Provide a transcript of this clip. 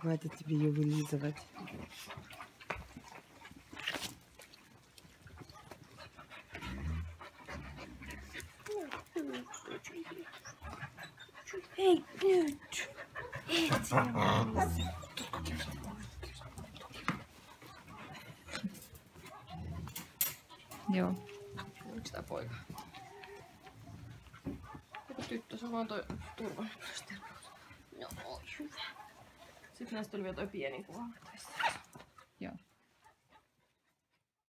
Хватит тебе ее вылизывать. Эй, нет. Joo. Sitä poika? Joku tyttö, se on vaan toi turvaympäristö. Joo, hyvä. Sitten näistä tuli vielä toi pieni kuva.